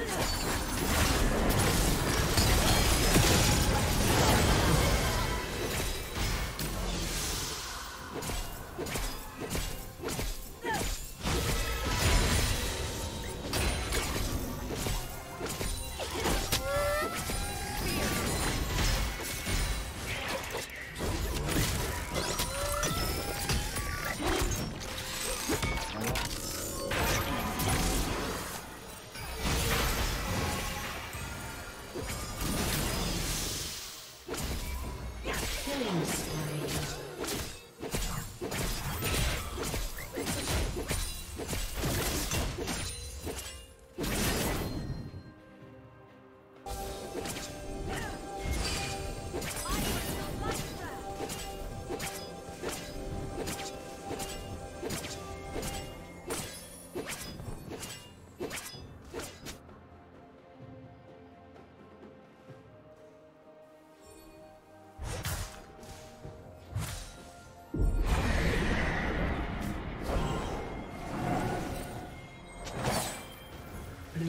Let's go.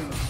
Soon.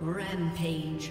Rampage.